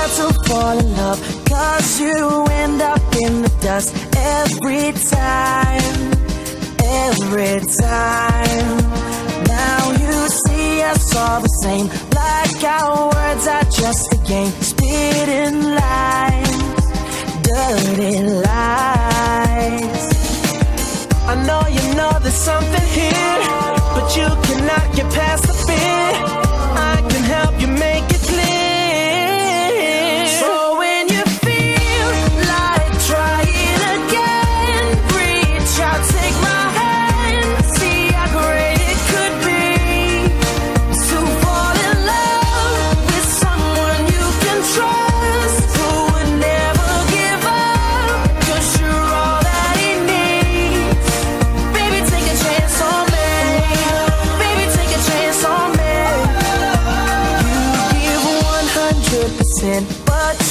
world to fall in love. Cause you end up in the dust every time, every time. Now you see us all the same, like our words are just a game, spitting lines, dirty lies. I know you know there's something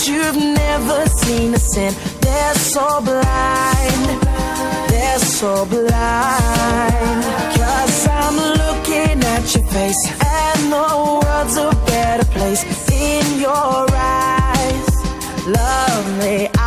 you've never seen a sin. They're so blind. They're so blind. Cause I'm looking at your face, and the world's a better place in your eyes. Lovely eyes.